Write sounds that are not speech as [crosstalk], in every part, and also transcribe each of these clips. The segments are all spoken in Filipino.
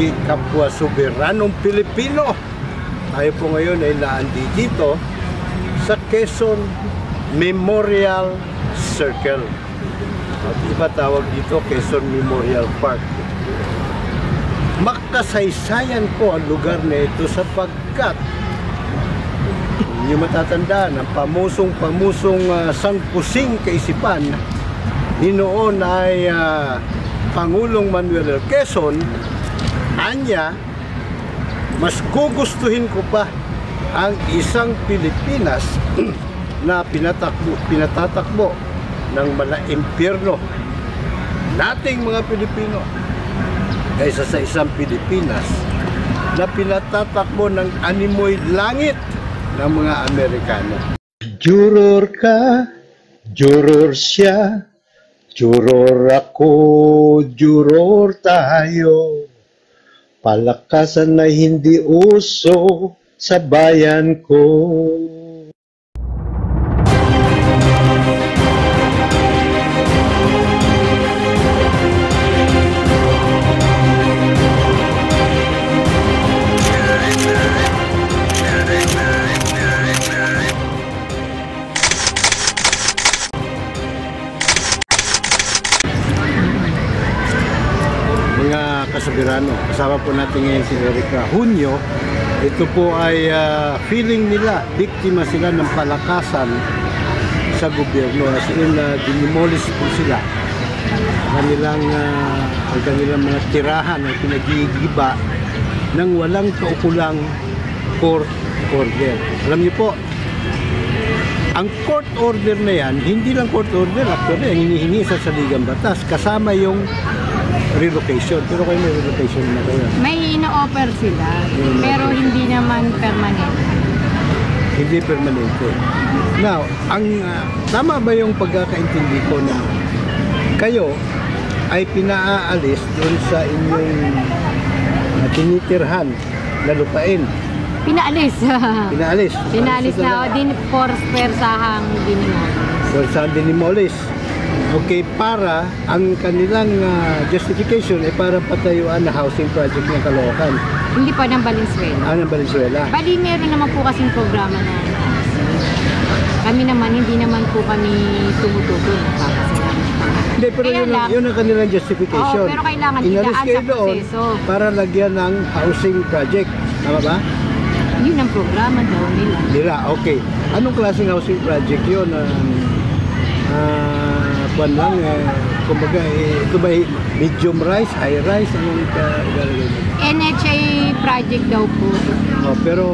pogi kapwa soberanong Pilipino. Tayo po ngayon ay naandi dito sa Quezon Memorial Circle. At iba tawag dito Quezon Memorial Park. Makasaysayan po ang lugar na ito sapagkat yung matatandaan ang pamusong pamusong uh, sangkusing kaisipan ni noon ay ah, Pangulong Manuel. Quezon anya mas gugustuhin ko pa ang isang Pilipinas [clears throat] na pinatakbo, pinatatakbo ng mga impyerno nating mga Pilipino kaysa sa isang Pilipinas na pinatatakbo ng animoy langit ng mga Amerikano. Juror ka, juror siya, juror ako, juror tayo. Palakasan na hindi uso sa bayan ko. Mga kasabirano. Kasama po natin ngayon si Erica Hunyo. Ito po ay ah, feeling nila, biktima sila ng palakasan sa gobyerno. As in, uh, dinimolish po sila. Kanilang, ah, ang kanilang mga tirahan ay pinagigiba ng walang kaukulang court order. Alam niyo po, ang court order na yan, hindi lang court order, actually, ang hinihingi sa saligang batas, kasama yung relocation. Pero kayo may relocation na kayo. May ino-offer sila, pero hindi naman permanent. Hindi permanente. Now, ang ah, tama ba yung pagkakaintindi ko na kayo ay pinaaalis doon sa inyong uh, tinitirhan na lupain. Pinaalis. [laughs] Pinaalis. Pinaalis na, o din for persahang dinimol. Or sa dinimolish. Okay, para ang kanilang ah, justification ay para patayuan na housing project ng Caloocan. Hindi pa ng Valenzuela. Ah, ng Valenzuela. Bali, meron naman po kasing programa na kami naman, hindi naman po kami pa. Hindi, pero Kaya yun, ang, lang- yun ang kanilang justification. Oo, pero kailangan Inalis kayo sa doon proseso. para lagyan ng housing project. Tama ba? Yun ang programa daw nila. Nila, okay. Anong klaseng housing project yun? Ah, ah, kwan lang, eh, kumbaga, eh, ito ba eh, medium rise, high rise, anong ka- ilalagay mo? NHA project daw po. Oh, pero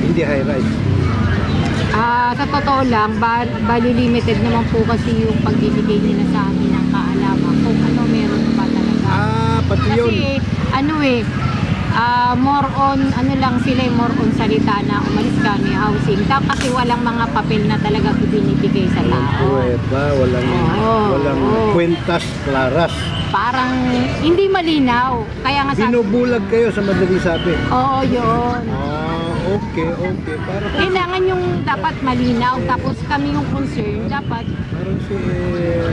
hindi high rise. Ah, sa totoo lang, ba, bali limited naman po kasi yung pagbibigay nila sa amin ng kaalaman kung ano meron pa talaga. Ah, pati yun. Kasi ano eh, ah, more on, ano lang sila eh, more on salita na umalis ka, may housing. Tapos kasi walang mga papel na talaga binibigay sa Walang tao. pruweba, walang, Oo, walang oo. kwentas claras. Parang hindi malinaw. Kaya nga sabi, Binubulag kayo sa madaling sabi. oo yun. Ah, okay, okay. Para Kailangan yung dapat malinaw. Tapos kami yung concern, dapat Parang si eh,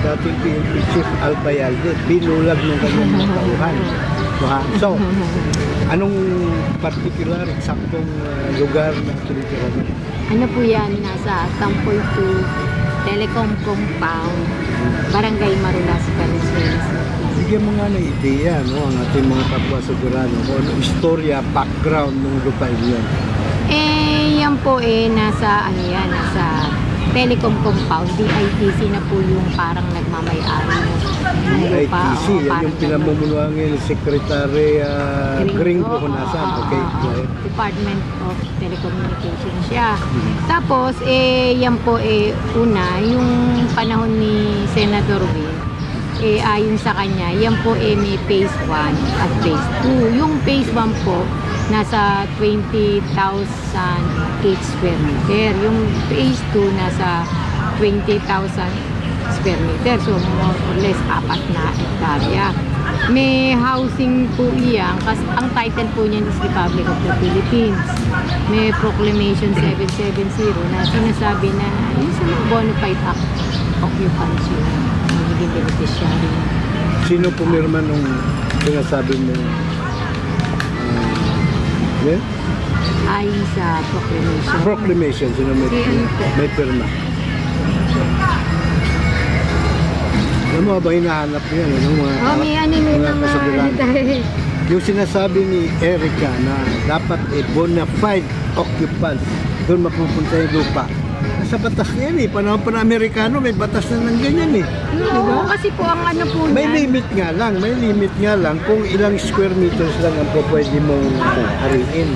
dating PNP Chief Albayalde, binulag ng kanyang [laughs] mga So, ha? so, anong particular, eksaktong uh, lugar na tinitirahan niyo? Ano po yan? Nasa Tampoy 2 Telecom Compound, Barangay Marulas, Valenzuela. Bigyan mo nga ng ideya, no, ang ating mga kapwa sa Durano, kung ano istorya, background ng lupain yan. Eh, yan po eh, nasa, ano yan, nasa Telecom Compound, DITC na po yung parang nagmamayari ng lupa. Oo, yan yung pinamumunuan ngayon, Secretary uh, Gringo Oo, Honasan. oo, Okay. Department of Telecommunications siya. Tapos, eh, yan po, eh, una, yung panahon ni Senator Will, eh, ayon sa kanya, yan po, eh, may phase 1 at phase 2. Yung phase 1 po, nasa 20,000 each square meter. Yung phase 2, nasa 20,000 square meter. So, more or less, apat na hektarya. May housing po iyan, kasi ang title po niyan is Republic of the Philippines. May Proclamation 770 na sinasabi na yung sa mga bona fide act occupants yung magiging beneficiary. Sino pumirma nung sinasabi mo? Yeah? Ayon sa proclamation. Proclamation, sino may, may pirma? Alam mo ba hinahanap niya ano, ng mga, Oh, may ano may mga mga ano tayo. Yung sinasabi ni Erica na dapat eh, bona fide occupant, doon mapupunta yung lupa. Sa batas yan eh, panahon pa na Amerikano, may batas na ng ganyan eh. Oo, kasi po ang ano po May niyan. limit nga lang, may limit nga lang kung ilang square meters lang ang po pwede mong hariin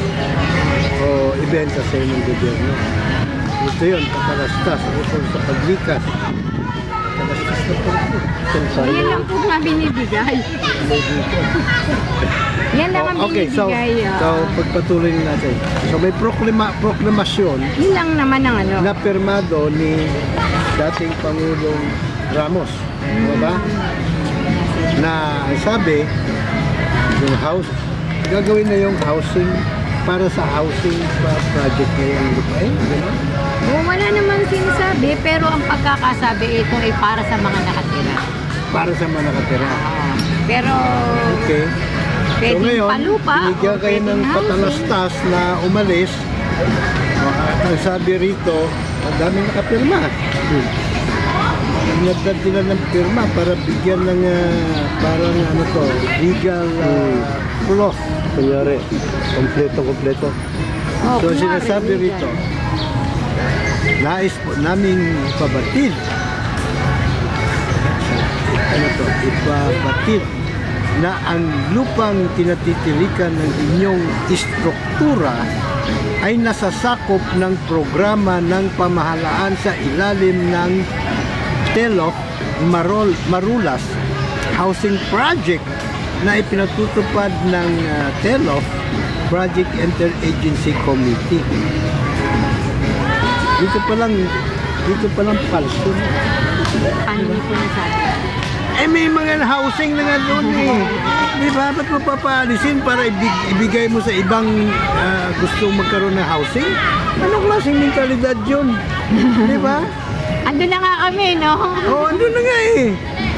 o ibenta sa ng gobyerno. Ito yun, katalastas, ukol sa paglikas. Katalastas na po ito. Yan lang po na binibigay. Yan lang ang Oh, okay, so, binibigay. ah. so pagpatuloy natin. So may proklama, proklamasyon Yun lang naman ang ano. na pirmado ni dating Pangulong Ramos. Ano ba? Na sabi, yung house, gagawin na yung housing para sa housing pa- project na yung lupain. Gano'n? Oo, wala naman sinasabi, pero ang pagkakasabi ito ay para sa mga nakatira. Para sa mga nakatira. Ah, pero Okay. So pwedeng ngayon, palupa binigyan kayo ng patalastas na umalis. At ang sabi rito, ang daming nakapirma. Hmm. Nagdad nila ng pirma para bigyan ng ah, parang ano to, legal uh, cloth. Kunyari, kompleto, kompleto. Oh, so kunwari, sinasabi legal. rito, nais po naming pabatid. Ano to? Ipabatid na ang lupang tinatitilikan ng inyong istruktura ay nasasakop ng programa ng pamahalaan sa ilalim ng TELOC Marol, Marulas Housing Project na ipinatutupad ng uh, TELOC Project Interagency Committee. Dito pa lang, dito pa lang falso. Paano po nasabi? Eh may mga housing na nga doon eh. Di ba? Ba't mo papaalisin para ibig, ibigay mo sa ibang ah, gustong magkaroon ng housing? Anong klaseng mentalidad yun? Di ba? Ando na nga kami, no? Oo, oh, andun na nga eh.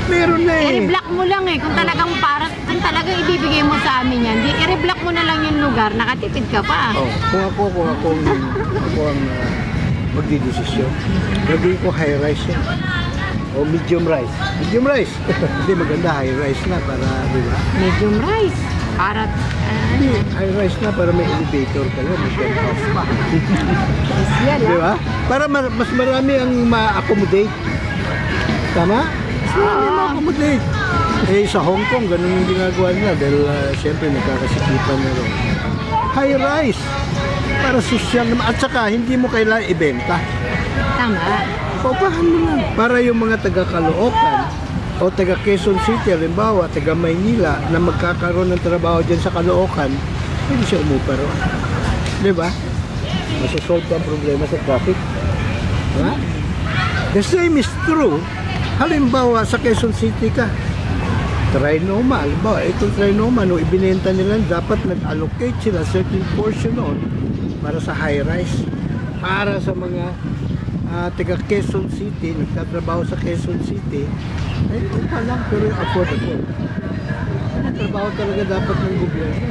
Meron na eh. I-reblock mo lang eh. Kung talagang para, kung talagang ibibigay mo sa amin yan, di i-reblock mo na lang yung lugar, nakatipid ka pa. Oh, kung ako, kung ako, ang- ako ang uh, magdidesisyon, gagawin ko high rice yan. O medium rice. Medium rice. [laughs] Hindi maganda high rice na para, di ba? Medium rice. Para, ah, Hindi, high rice na para may elevator kayo, may penthouse pa. yan Di ba? Para ma- mas marami ang ma-accommodate. Tama? Mas marami Oo. ma-accommodate. Eh, sa Hong Kong, ganun yung ginagawa nila dahil uh, siyempre nagkakasikipan na rin. High rise. Para social naman. At saka, hindi mo kailangan ibenta. Tama. Paupahan mo lang. Para yung mga taga-Caloocan o taga Quezon City, halimbawa, taga Maynila, na magkakaroon ng trabaho dyan sa Caloocan, pwede siya umupa ron. Di ba? Masosolve ang problema sa traffic. Diba? The same is true. Halimbawa, sa Quezon City ka, Trinoma, halimbawa, itong Trinoma, no, ibinenta nila, dapat nag-allocate sila certain portion noon para sa high-rise, para sa mga ah, taga Quezon City, nagtatrabaho sa Quezon City, ay ito pa lang, pero affordable. Ano trabaho talaga dapat ng gobyerno?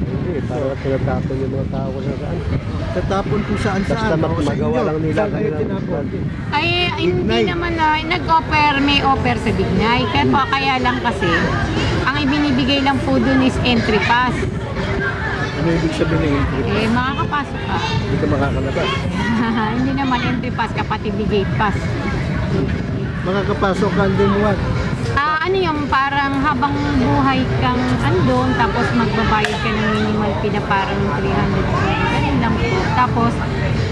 Hindi, para tinatapon yung mga tao kung saan. Tatapon kung saan saan. Basta mag- magawa lang nila saan kayo kanilang- tinapon? Ay, hindi naman na, nag-offer, may offer sa Bignay. Kaya po, kaya lang kasi, ang ibinibigay lang po dun is entry pass. Ano ibig sabihin ng entry? Eh, makakapasok ka. Hindi ka makakalabas. [laughs] hindi naman entry pass, kapatid ni gate pass. Makakapasok ka din what? Ah, ano yung parang habang buhay kang andon, tapos magbabayad ka ng minimal fee na parang 300 ganun lang po. Tapos,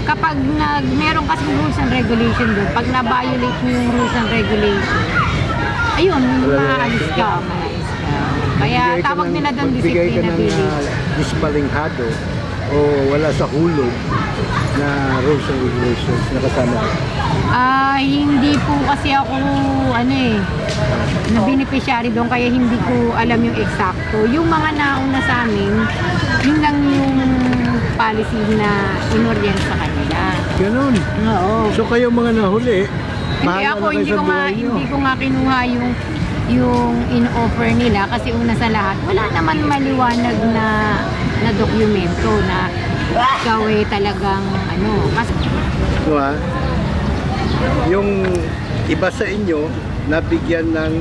kapag nag, meron kasing rules and regulation doon, pag na-violate mo yung rules and regulation, ayun, maalis ka, maalis ka. Kaya ka tawag ng- nila doon magbigay ka discipline ng village. uh, dispalinghado o wala sa hulog na rules and regulations na kasama. Ah, hindi po kasi ako ano eh na beneficiary doon kaya hindi ko alam yung eksakto. Yung mga nauna sa amin, yun lang yung policy na inorient sa kanila. Ganun. Oo. So kayo mga nahuli, Hindi bahala ako na kayo hindi sa ko nga buhay nyo. hindi ko nga kinuha yung yung in-offer nila kasi una sa lahat, wala naman maliwanag na na dokumento na ikaw eh talagang ano, kasi No, ha? Yung iba sa inyo, nabigyan ng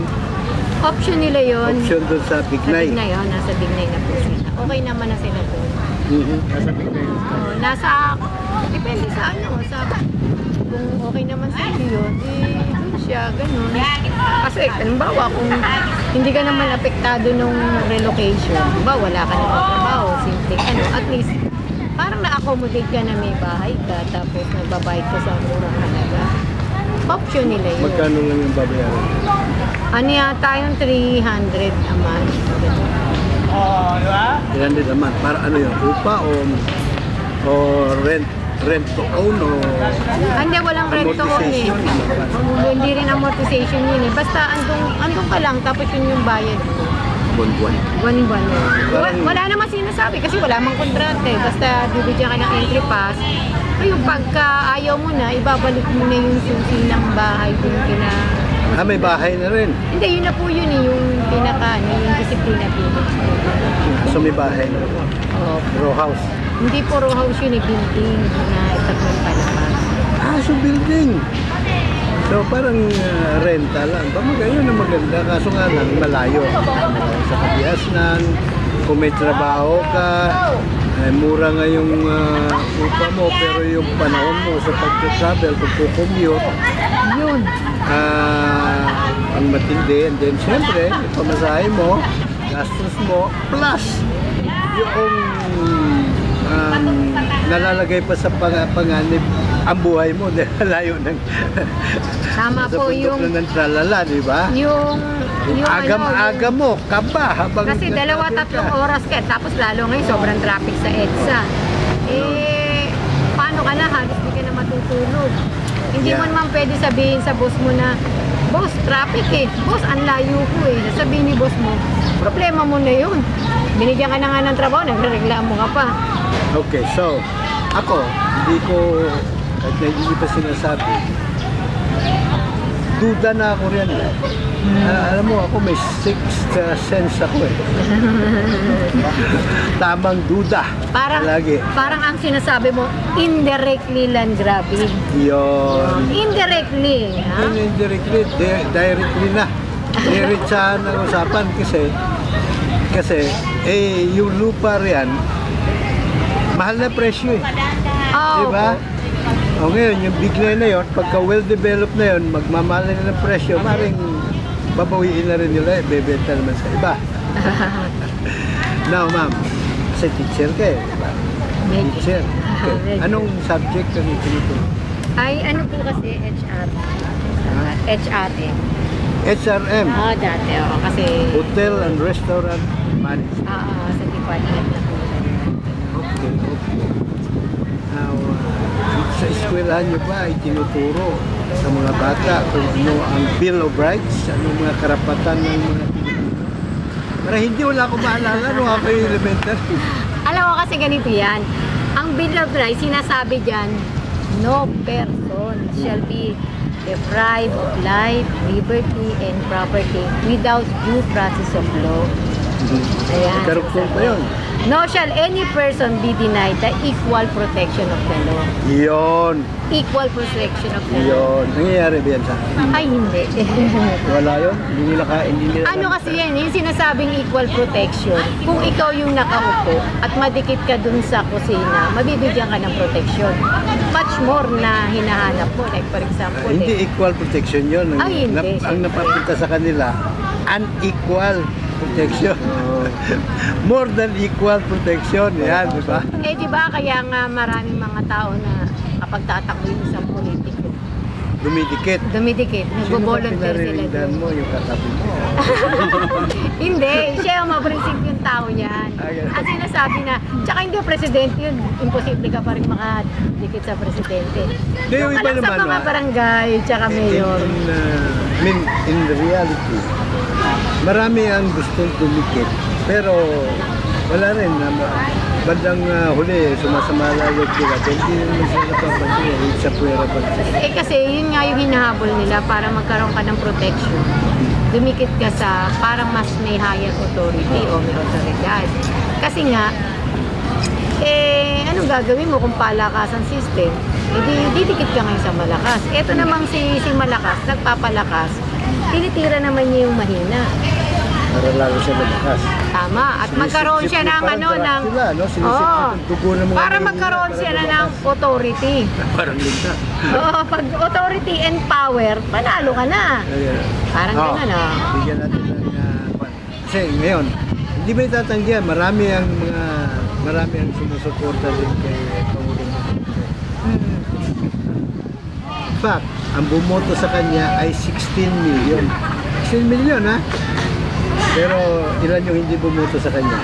option nila yon option doon sa Sa Bignay. Bignay, oh, nasa Bignay na po sila. Okay naman na sila doon. Mhm, Nasa Bignay. Oo, nasa, depende sa ano, sa, kung okay naman sa iyo yun, eh, siya, ganun. Kasi, halimbawa, kung hindi ka naman apektado nung relocation, ba wala ka namang trabaho, simple, ano, at least, parang na-accommodate ka na may bahay ka, tapos nagbabayad ka sa murang halaga. Option nila yun. Magkano lang yung babayaran? Ano yata yung 300 a month? Ganun. 300 a month. Para ano yun? Upa o, o rent? Rent to own o Ah, Hindi, walang rent to own eh. Hindi rin amortization yun eh. Basta andong, andong ka lang, tapos yun yung bayad buwan-buwan? Buwan-buwan. Wa- Parang- wala naman sinasabi kasi wala mang kontrata eh. Basta bibigyan ka ng entry pass. Ayun, pagka ayaw mo na, ibabalik mo na yung susi ng bahay kung kina... Ah, may bahay na rin. Hindi, yun na po yun eh, yung pinaka, ano, yung disiplina village. So may bahay na rin. Oh, Row house. Hindi po row house yun eh, building na itatlong palapas. Ah, so building. So parang uh, renta lang. Pamag yun ang maganda. Kaso nga lang, malayo. Sa kabiasnan, kung may trabaho ka, eh, mura nga yung uh, upa mo, pero yung panahon mo sa pag-travel, pag-commute, Yun. ah, ang matindi. And then, syempre, pamasahe mo, gastos mo, plus yung um, nalalagay pa sa pang panganib ang buhay mo [laughs] layo ng Tama [laughs] po yung... na ng tralala, di ba? Yung... yung Agam-aga ano, mo, kaba habang Kasi dalawa tatlong oras ka, tapos lalo ngayon sobrang traffic sa EDSA. Eh, paano ka na? Halos di ka na matutulog. Hindi Yeah. mo naman pwede sabihin sa boss mo na, Boss, traffic eh. Boss, ang layo ko eh. Sabihin ni boss mo, problema mo na yun. Binigyan ka na nga ng trabaho, nagrereklamo ka pa. Okay, so, ako, hindi ko, kahit na hindi pa sinasabi, duda na ako rin. eh. Ah, alam mo, ako may sixth uh, sense ako eh. [laughs] Tamang duda. Parang, Lagi. parang ang sinasabi mo, indirectly lang grabe. Yun. Indirectly. Ha? Yun yung directly, di- directly na. Diretsahan ang usapan kasi, kasi, eh, yung lupa riyan, mahal na presyo eh. Oh, Di ba? O ngayon, yung Bignay na yon, pagka well-developed na yon, magmamahal na ng presyo, maring babawiin na rin nila, eh, bebenta naman sa iba. [laughs] Now, ma'am, kasi teacher ka eh, di ba? Medyo. Teacher. Okay. [laughs] Anong subject ang tinuturo? Ay, ano po kasi HR? Ha? HR eh. HRM, Oo, dati. Oo, kasi Hotel and Restaurant Management. oo, sa department na po. Okay, okay. Now, uh, sa eskwelahan nyo ba ay tinuturo sa mga bata kung ano ang Bill of Rights, ano mga karapatan ng mga Pilipino? Para hindi wala akong maalala nung ako yung elementary. [laughs] Alam mo kasi ganito yan. Ang Bill of Rights, sinasabi dyan, no person shall be deprived of life, liberty, and property without due process of law. Ayan. Karuptong pa yun. No shall any person be denied the equal protection of the law. Yun. Equal protection of the law. Yun. Nangyayari ba yan sa? Ay, hindi. [laughs] Wala yun? Hindi nila ka, hindi nila ano kasi yan, yung sinasabing equal protection, kung ikaw yung nakaupo at madikit ka dun sa kusina, mabibigyan ka ng protection. Much more na hinahanap mo. Like for example, hindi eh, equal protection yun. Ang, Ay, hindi, ang syempre. napapunta sa kanila, unequal protection. [laughs] More than equal protection. Yan, di ba? eh di ba kaya nga maraming mga tao na kapag tatakbo yung isang politiko, Dumidikit. dumidikit, Sino nagbo-volunteer sila doon. mo yung katabi mo? [laughs] hindi, siya yung maprinsip yung tao niyan. Ah. At sinasabi na, tsaka hindi presidente yun, imposible ka pa rin makadikit sa presidente. Hindi, yung iba lang sa naman, mga ah. barangay, tsaka In, mayor. in, uh, mean, in reality, marami ang gustong dumikit. Pero wala rin na bandang uh, huli, sumasama lalo sila. Hindi naman sila napapansin. It's a puwera pa. Eh kasi yun nga yung hinahabol nila para magkaroon ka ng protection. dumikit ka sa parang mas may higher authority o may otoridad. Kasi nga, eh, anong gagawin mo kung palakasan system? Eh, di, didikit ka ngayon sa malakas. Ito namang si, si malakas, nagpapalakas, tinitira naman niya yung mahina. Para lalo siya malakas. Tama. At magkaroon siya ng ano, ng... Dracula, no? Sinisip yung dugo ng mga Para magkaroon siya na ng authority. [laughs] Parang linda. Oo, pag authority and power, panalo ka na. Parang Oo. ganun, ah. Bigyan natin ng uh, kasi ngayon, hindi ba itatanggihan, marami ang mga marami ang sumusuporta din kay Pangulong. Hmm. In fact, ang bumoto sa kanya ay 16 million. 16 million ha? Pero ilan yung hindi bumoto sa kanya?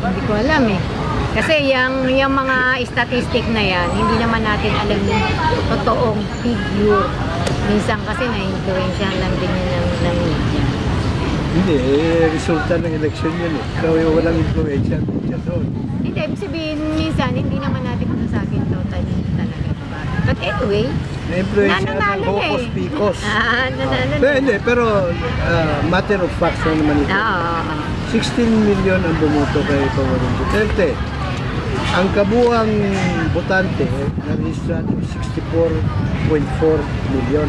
Hindi ko alam eh. Kasi yung, yung mga statistic na yan, hindi naman natin alam yung totoong figure. Minsan kasi na-influensyahan lang din yun ng, ng media. Hindi, eh, resulta ng eleksyon yun eh. So walang influensya media doon. Hindi, ibig sabihin, minsan, hindi naman natin masasabing totally talaga. But anyway, Na-influensya ng nananalo na Hocus eh. Picos. Ah, nanalo Pero na. hindi, pero ah, matter of fact na naman ito. Oo, oo, oo. 16 million ang bumoto kay Pangulong Duterte. Ang kabuang botante na rehistrado 64.4 million.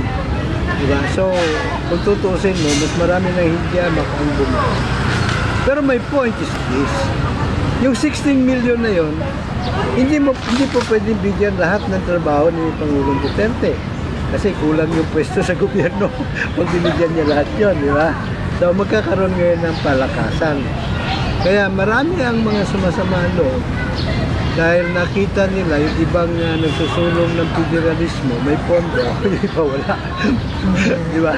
Diba? So, kung tutusin mo, mas marami na hindi amak ang bumoto. Pero my point is this. Yung 16 million na yon, hindi mo hindi po pwedeng bigyan lahat ng trabaho ni Pangulong Duterte. Kasi kulang yung pwesto sa [laughs] gobyerno pag binigyan niya lahat yon, di ba? So magkakaroon ngayon ng palakasan. Kaya marami ang mga sumasama loob dahil nakita nila yung ibang uh, nagsusulong ng federalismo, may pondo, [laughs] yung iba wala. [laughs] di ba?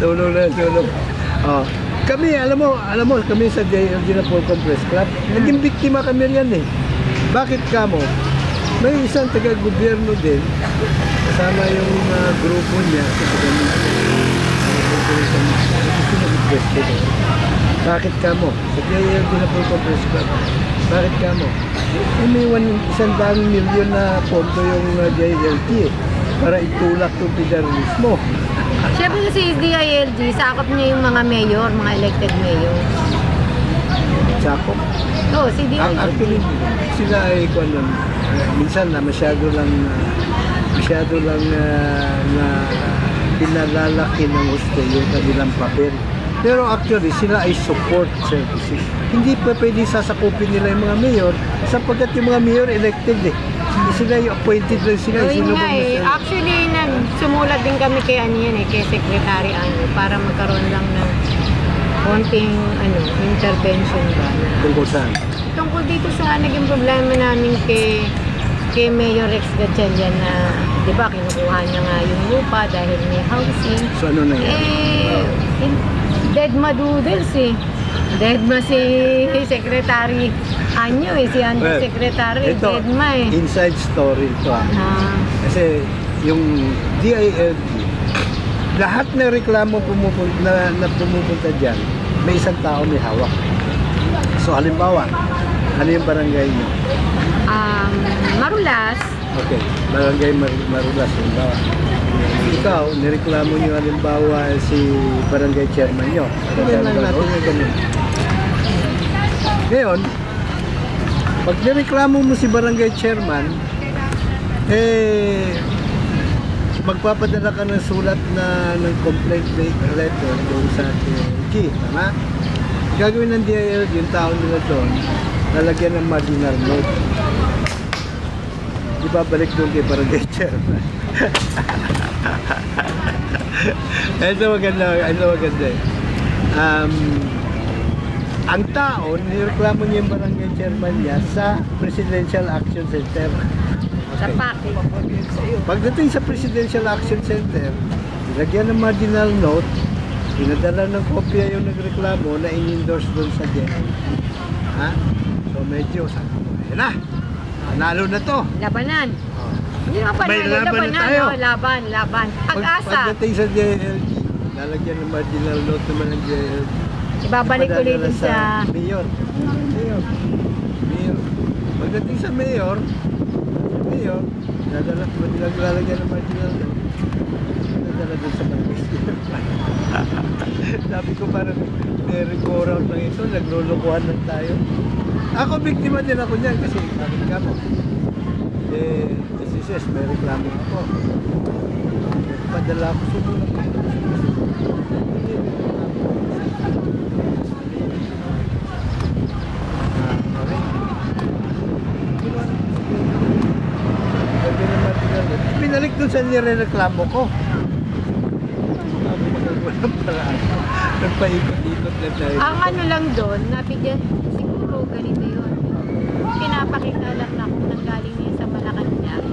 Tulong na tulong. Oh. Kami, alam mo, alam mo, kami sa JLG na Fulcom Press Club, naging biktima kami riyan eh. Bakit kamo? May isang taga-gobyerno din, kasama yung uh, grupo niya, Bakit kamo? Sa JLG na Fulcom Press Club, bakit kamo? Umiwan yung isang daang milyon na pondo yung uh, JLG eh, para itulak yung federalismo. Siyempre kasi DILG, sakop niya yung mga mayor, mga elected mayor. Sakop. Oo, si Ang DILG. actually, sila ay kung ano, minsan na masyado lang masyado lang uh, na pinalalaki ng gusto yung kanilang papel. Pero actually, sila ay support services. Hindi pa pwede sasakupin nila yung mga mayor sapagkat yung mga mayor elected eh. Sila yung appointed lang sila. So, yun nga eh. Actually, nagsumulat din kami kay ano yan eh, kay Secretary Ano, para magkaroon lang ng konting ano, intervention ba Tungkol saan? tungkol dito sa naging problema namin kay kay Mayor Rex Gatchalian na, di ba, kinukuha niya nga yung lupa dahil may housing. So ano na yan? Eh, in- dead ma doodles eh. Dead ma si [laughs] Secretary Anyo eh, si Undersecretary, ito, dead ma eh. inside story ito ah. Ah, Kasi yung DILG, lahat ng reklamo pumupunta, na, na pumupunta dyan, may isang tao may hawak. So halimbawa, ano yung barangay nyo? um, Marulas, Okay, barangay Mar- Marulas, halimbawa. Ikaw, nireklamo nyo halimbawa si barangay chairman nyo. Sabihin lang natin yung ganun. Ngayon, pag nireklamo mo si barangay chairman, eh, magpapadala ka ng sulat na ng complaint letter doon sa DILG, tama? Gagawin ng DILG, yung tao nila doon, lalagyan ng marginal note. Ibabalik doon kay barangay chairman. [laughs] ito maganda, ito maganda eh. Um, ang tao, nireklamo niya yung barangay chairman niya sa Presidential Action Center. PAC. Pagdating sa Presidential Action Center, nilagyan ng marginal note, pinadala ng kopya yung nagreklamo na in-endorse doon sa DNI. Ha? So medyo, sabi ko, "Ayan na, nanalo na to. Labanan. Oh. Hindi nga pa May laban na labanan, tayo. no? Laban, laban. Pag, Pag-asa. pagdating sa DLG, lalagyan ng marginal note naman ng DLG. Ibabalik ulit sa... Mayor. Mayor. Mayor. Pagdating sa mayor, Ngayon, nadala ko nilang lalagyan ng marginal doon. Nadala doon sa Marquis. [laughs] Sabi ko parang merry-go round lang ito, naglulukuhan lang tayo. Ako, biktima din ako niyan kasi sabi ka mo. Eh, kasi sis, may reklamo ako. Padala ako sumunod ko. Ah, okay. Sabi naman nila, Nirereklamo ko. Walang paraan. Nagpaikot-ikot tayo. Ang ano lang doon, nabigyan, siguro ganito yun. Pinapakita lang na kung nanggaling niya sa Malacanang.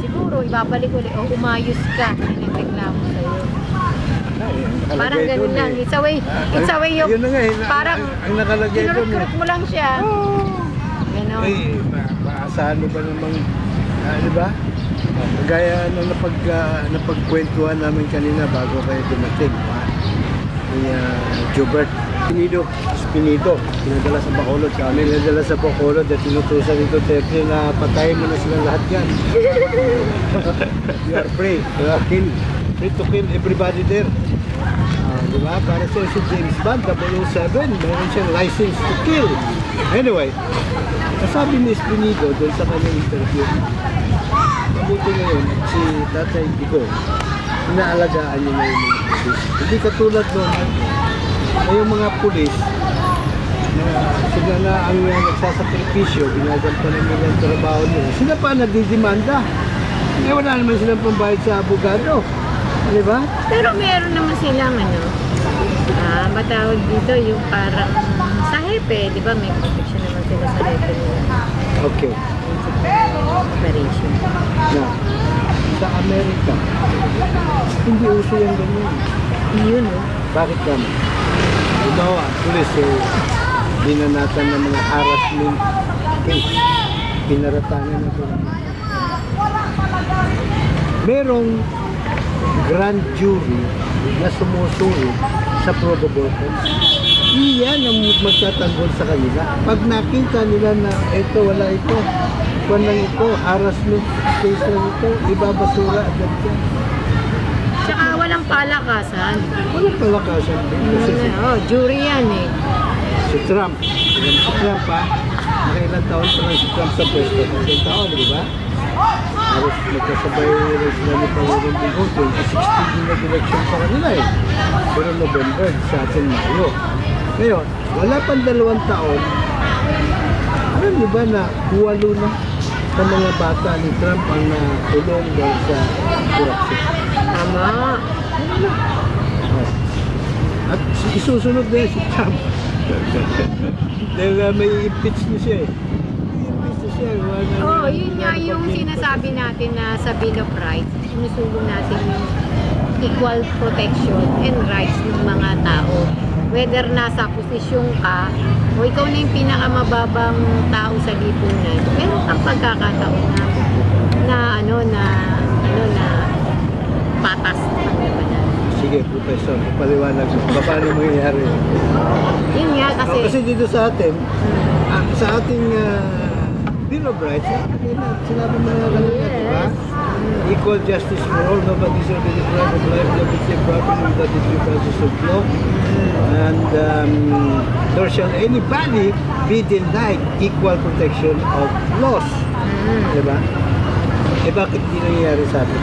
Siguro, ibabalik ulit, o umayos ka, nagreklamo sa'yo. Ay, Parang ganun lang, eh. it's a way, Ah, it's a way yung, yun na nga eh, na- parang, ang, ang nakalagay doon eh. sinurut mo lang siya. Ganon. Ay, ma- maasahan mo ba namang, ah, di ba? Gaya na napag, ah, napagkwentuhan namin kanina bago kayo dumating. Ni ah, Jobert Spinido, Spinido, pinadala sa Bacolod sa amin, pinadala sa Bacolod at tinutusan nito Tetri na patayin mo na sila lahat yan. [laughs] you are free, you are kill, free to kill everybody there. Ah, di ba? Para sa si James Bond, 007, meron siyang license to kill. Anyway, Kasabi ni Espinido doon sa kanyang interview, mabuti ngayon si Tatay Digo, inaalagaan niya yung mga pulis. Hindi katulad noon, na yung mga pulis, na sila na ang uh, nagsasakripisyo, ginagampanan nila ang trabaho nila. Sila pa nagdidemanda. Eh wala naman silang pambayad sa abogado. Di ba? Pero meron naman silang ano, ah, matawag dito yung parang sa hepe, di ba may protection naman sila sa hepe nila. Okay. Operation. Na, sa Amerika, hindi uso yung ganyan. Yun, oh. Bakit naman? Ito, pulis, eh, binanatan ng mga harassment case. Pinaratangan na ito. Merong grand jury na sumusuri sa probable cause. Iyan ang magtatanggol sa kanila. Pag nakita nila na ito, wala ito, kung lang ito, harassment case lang ito, ibabasura agad yan. Tsaka walang palakasan. Walang palakasan. Kasi si Oh, jury yan eh. si Trump. Si Trump ha, nakailang taon pa lang si Trump sa pwesto. Kasi taon, di ba? Tapos magkasabay rin sila ni Pangulong Digong 2016 yung nag-election sa kanila eh. Pero November, sa atin Mayo. Ngayon, wala pang dalawang taon, alam niyo ba na huwalo na sa mga bata ni Trump ang nakulong dahil sa corruption? Tama. At isusunod na si Trump. [laughs] Dahil uh, may impeach na siya eh. Oh, yun nga yung sinasabi natin na sa Bill of Rights, sinusulong natin yung equal protection and rights ng mga tao. Whether nasa posisyon ka o ikaw na yung pinakamababang tao sa lipunan, meron kang pagkakataon na, na ano na ano na patas. Sige, Professor, paliwanag mo. Paano mangyayari? Yun nga Kasi, kasi, kasi dito sa atin, ah, sa ating uh, Bill of Rights, sinabi mo na lang yan, di ba? Equal justice for all, nobody shall be deprived of life, liberty, property without the due process of law. And um, nor shall anybody be denied equal protection of laws. Di ba? Eh bakit di nangyayari sa atin?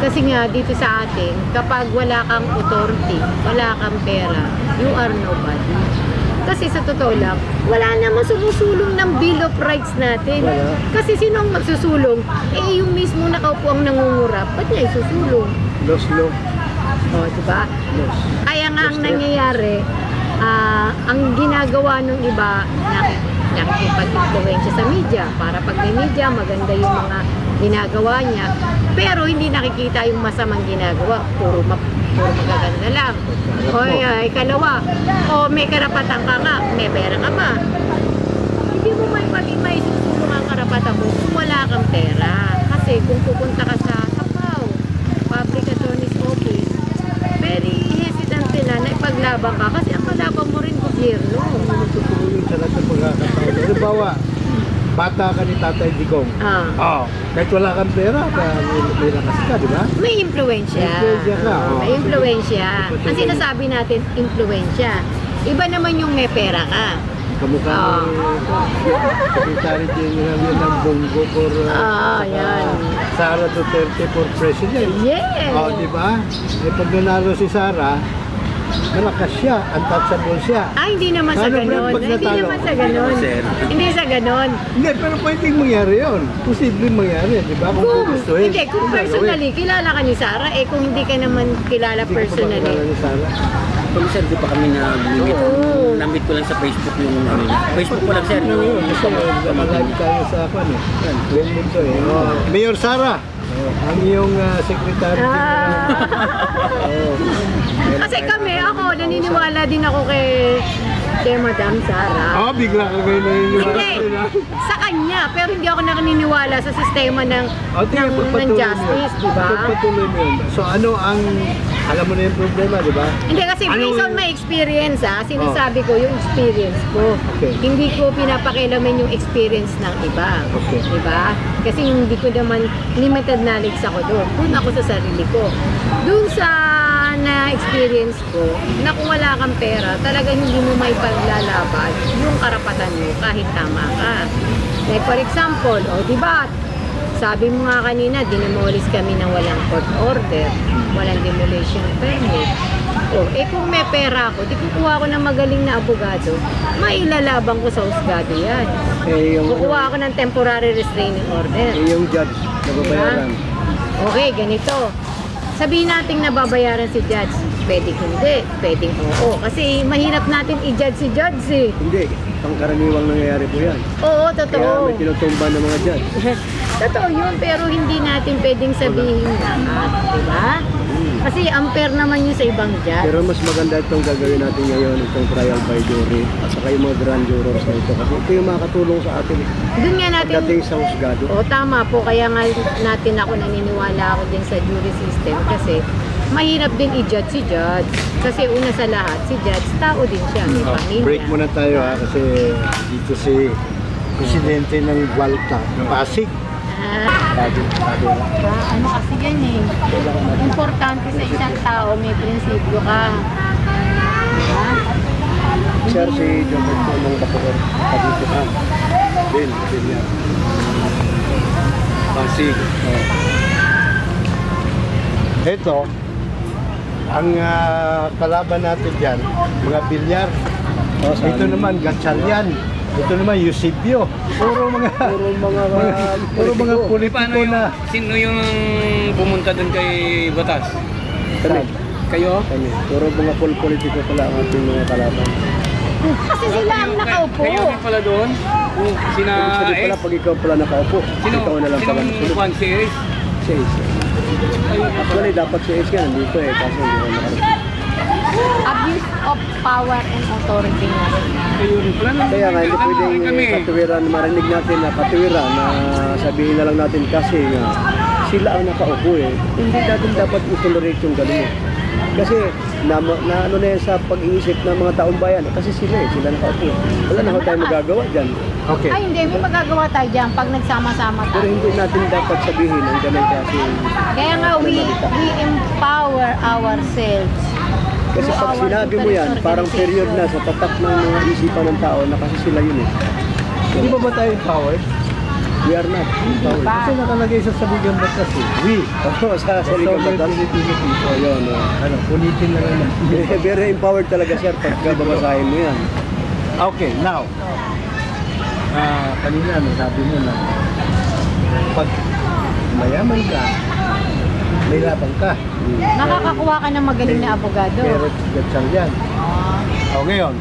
Kasi nga dito sa atin, kapag wala kang authority, wala kang pera, you are nobody. Kasi sa totoo lang, wala namang sumusulong ng Bill of Rights natin. Kasi sino ang magsusulong? Eh, yung mismo nakaupo ang nangungurap, ba't niya isusulong? Laws law. O, di ba? Laws. Kaya nga ang nangyayari, ah, ang ginagawa ng iba, nak- nakikipag-influensya sa media. Para pag may media, maganda yung mga ginagawa niya. Pero hindi nakikita yung masamang ginagawa. Puro, ma- puro magaganda lang. O ay, ikalawa, o may karapatan ka nga, may pera ka ba? Hindi mo may pati may susulong ang karapatan mo kung wala kang pera. Kasi kung pupunta ka sa Sapaw, Public Attorney's Office, very hesitant sila na ipaglaban ka kasi ang kalaban mo rin gobyerno. tutulong sa lahat ng pagkakataon. Halimbawa, bata ka ni Tatay Digong. Ah. Oh, kahit wala kang pera, ka- may, may lakas ka, di ba? May impluensya. Impluensya ka, Oo, oo. may impluensya. Ang sinasabi natin, impluensya. Iba naman yung may pera ka. Kamukha Ah. ni Secretary General yun ng Bongo for uh, Ah, saka yan. Sara Duterte for President. Yeah. Oh, di ba? Eh, pag nanalo si Sara, malakas siya, untouchable siya. Ah, hindi naman sa Paano ganon. Hindi naman sa ganon. Hindi sa ganon. Hindi, pero pwedeng mangyari yun. Posibleng mangyari, di ba? Kung Kung, gugustuhin. hindi, kung personally, kilala ka ni Sarah, eh kung hindi ka naman kilala Hindi ko pa makilala personally. ni Sara. Kung sir, di pa kami nag-limit. Oo. Namit ko lang sa Facebook yung ano. Facebook ko lang sir. Ano? Gusto mo, nakalive tayo sa ano? Mundo, eh. Oh, Mayor Sara, oh, ang iyong uh, secretary. Ah. Oh. Kasi kami, ako, naniniwala din ako kay kay Madam Sara. Oh, bigla ka ngayon naniniwala. Hindi, sa kanya, pero hindi ako naniniwala sa sistema ng, O, tingnan, ng, ng justice, di ba? Pagpatuloy mo yun. So, ano ang, alam mo na yung problema, di ba? Hindi kasi Ano based on yung- my experience ah, sinasabi ko yung experience ko. Okay. Hindi ko pinapakialaman yung experience ng iba. Okay. Di ba? Kasi hindi ko naman limited knowledge ako doon. Doon ako sa sarili ko. Doon sa na-experience ko, na kung wala kang pera, talagang hindi mo may paglalaban yung karapatan mo kahit tama ka. Like for example, o di ba, sabi mo nga kanina, dinamolis kami ng walang court order, walang demolition permit. O, eh kung may pera ako, di kukuha ko ng magaling na abogado, mailalaban ko sa husgado yan. Eh, yung, Kukuha ako ng temporary restraining order. eh, yung judge, nababayaran. Okay, ganito. Sabihin natin nababayaran si judge. Pwede hindi, pwedeng oo. Kasi mahirap natin i-judge si judge eh. Hindi, pangkaraniwang nangyayari po yan. Oo, Kaya totoo. may tinutumba ng mga judge. [laughs] Totoo yun, pero hindi natin pwedeng sabihin lahat, di ba? Kasi unfair naman yun sa ibang judge. Pero mas maganda itong gagawin natin ngayon, itong trial by jury, at saka yung mga grand jurors na ito. Kasi ito yung makakatulong sa atin Doon nga natin pagdating sa husgado. O tama po, kaya nga natin ako naniniwala ako din sa jury system kasi mahirap din i-judge si judge. Kasi una sa lahat, si judge, tao din siya, may pamilya. Oh, Break muna tayo ha, kasi dito si presidente ng Walta, Pasig. Ah, ah, ano kasi yan eh. Importante sa isang tao, may prinsipyo ka. Diba? Sir, si John po ng Bacoor, Kabituhan. Bin, bin yan. Pasig. Oh. Ito, ang ah, kalaban natin dyan, mga bilyar. Ito naman, Gatchalian. Ito naman, Eusebio. Puro mga, puro mga, [laughs] puro mga Paano politiko yung, na. sino yung pumunta doon kay Batas? Kami. Kayo? Kami. Puro mga pol politiko pala ang ating mga kalaban. Kasi sila ang nakaupo. Kayo rin pala doon? Kung sina sabihin pala, pag ikaw pala nakaupo, Sino? ikaw na lang pala nasunod. Juan si S? Si Ace. Actually, dapat si Ace ka nandito eh, kaso hindi ko nakarating. Abuse of power and authority nga. Kaya nga, hindi pwedeng kami. katuwiran, marinig natin na katuwiran na sabihin na lang natin kasi nga sila ang nakaupo eh. Hindi natin dapat itolerate yung ganun eh. Kasi na, na ano na yan sa pag-iisip ng mga taong bayan eh. Kasi sila eh, sila nakaupo. Wala na ho tayong magagawa dyan. Okay. Ay hindi, may magagawa tayo dyan pag nagsama-sama Pero tayo. hindi natin dapat sabihin ang ganun kasi Kaya nga we, we empower ourselves. Kasi pag sinabi mo yan, parang period na sa tatak ng mga isipan ng tao na kasi sila yun eh. Hindi ba ba tayo empowered? We are not empowered. ba? Kasi nakalagay sa sabigan batas eh. We. Oo, sa sabigan batas. Filipino people. Yun, oh. ano, ulitin na lang. [laughs] Very empowered talaga sir pagka babasahin mo yan. Okay, now. Ah, kanina ano, sabi mo na pag mayaman ka, may labang ka. Nakakakuha ka ng magaling na abogado. Pero gatsang yan. O ngayon,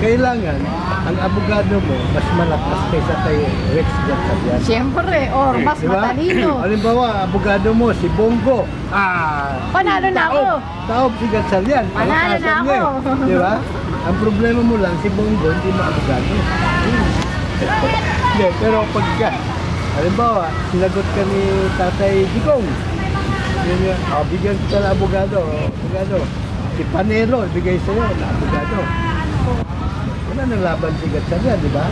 kailangan ang abogado mo mas malakas kaysa kay Rex Gatchalian. Siyempre, or mas Di ba? matalino. [clears throat] Halimbawa, abogado mo, si Bongo. Ah, Panalo na ako. taob, taob si Gatchalian. Panalo na Palakasan niya ako. eh. Di ba? Ang problema mo lang, si Bongo, hindi mo abogado. Hindi, pero pagka, halimbawa, sinagot ka ni Tatay Digong. Yun yun, oh, bigyan kita ng abogado. Abogado. Si Panelo, ibigay sa'yo na abogado. Wala nang laban si Gatchalian, di ba?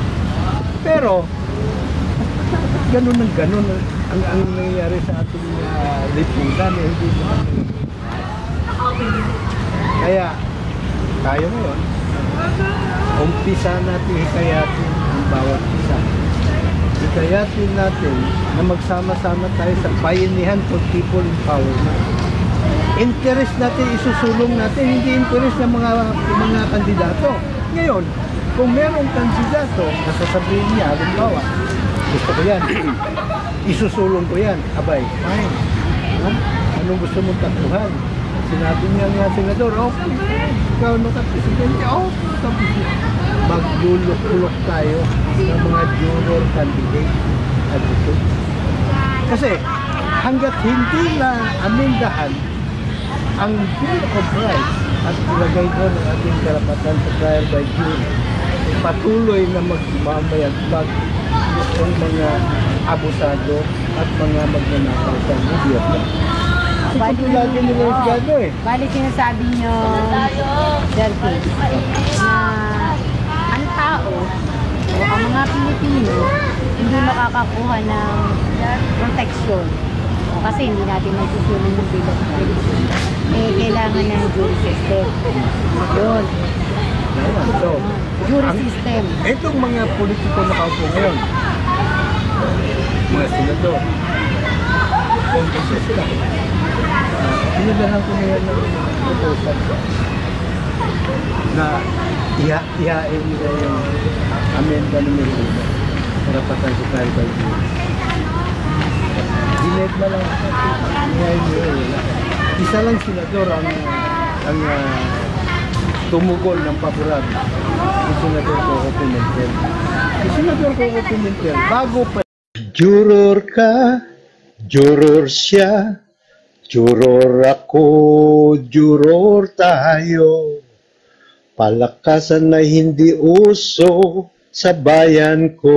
Pero, ganun ng ganun ang, ang nangyayari sa ating uh, lipunan eh, hindi naman kaya tayo ngayon umpisa natin hikayatin ang bawat hikayatin natin na magsama-sama tayo sa bayanihan for people empowerment interest natin isusulong natin hindi interest ng mga mga kandidato. Ngayon kung merong kandidato na sasabihin niya halimbawa gusto ko yan. [clears throat] Isusulong ko yan. Abay fine. Anong gusto mong takbuhan sinabi niya nga senador okay ikaw nung presidente okay tapos maglulok-ulok tayo ng mga juror candidate at ito kasi hanggat hindi na amindahan ang Bill of Rights at ilagay doon ang ating karapatan sa trial by jury patuloy na magmamayagpag yung mga abusado at mga magnanakaw sa gobyerno. Ito lagi nila yung gado eh. Bali sinasabi nyo, Dirty, na ang tao o ang mga Pilipino hindi makakakuha ng protection. O kasi hindi natin magsusunod ng bill of rights. Eh, kailangan ng jury system. Yun. So, Jury system. itong mga politiko na kaupo ngayon, mga senador, kongresista, uh, pinadahan ko na yan ng proposal na iha ihain nila yung amenda ng Merida karapatan sa trial by jury. Dined na lang ihain nila yun. Isa lang senador ang ang ah, tumugol ng paborable. Si Senador Coco Pimentel. Si Senador Coco Pimentel, bago pa Juror ka, juror siya, juror ako, juror tayo. Palakasan na hindi uso sa bayan ko.